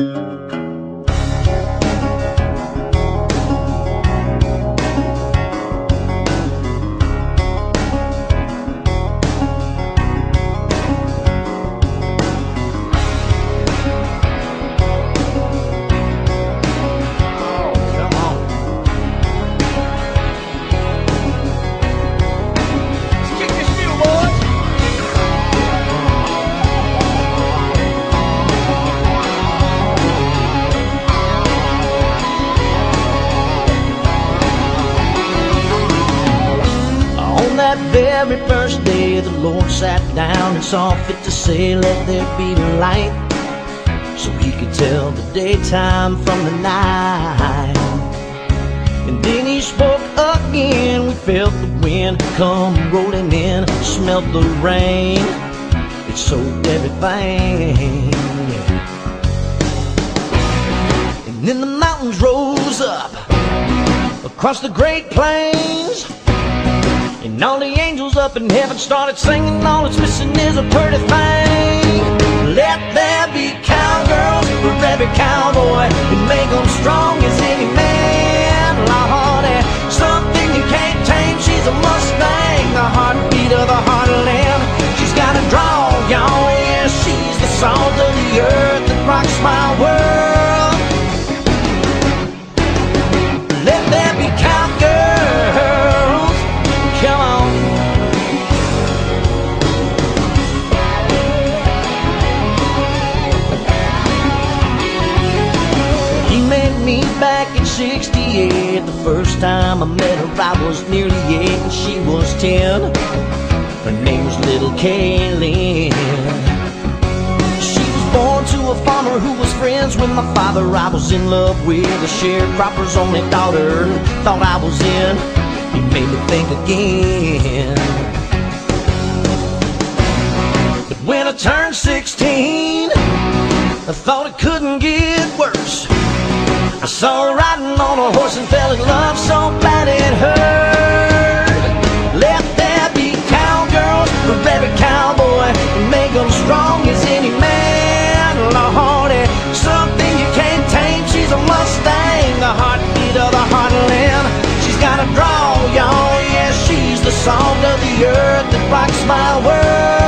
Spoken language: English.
Come very first day, the Lord sat down and saw fit to say, Let there be light, so he could tell the daytime from the night. And then he spoke again. We felt the wind come rolling in, smelt the rain. It soaked everything. And then the mountains rose up across the great plains. And all the up in heaven started singing. All it's missing is a pretty thing. Let there be cowgirls for every cowboy and make them strong as any man. Lordy, something you can't tame. She's a Mustang, the heartbeat of the heartland. She's got a draw, y'all. Yeah, she's the salt of the earth that rocks my world. 68. The first time I met her, I was nearly eight and she was ten. Her name was Little Kaylin. She was born to a farmer who was friends with my father. I was in love with a sharecropper's only daughter. Thought I was in. He made me think again. But when I turned 16, I thought it couldn't get worse. I saw her horse and fell in love so bad it hurt. Let there be cowgirls for every cowboy and make them strong as any man. Lordy, something you can't tame. She's a Mustang, the heartbeat of the heartland. She's got a draw, y'all. Yeah, she's the salt of the earth that rocks my world.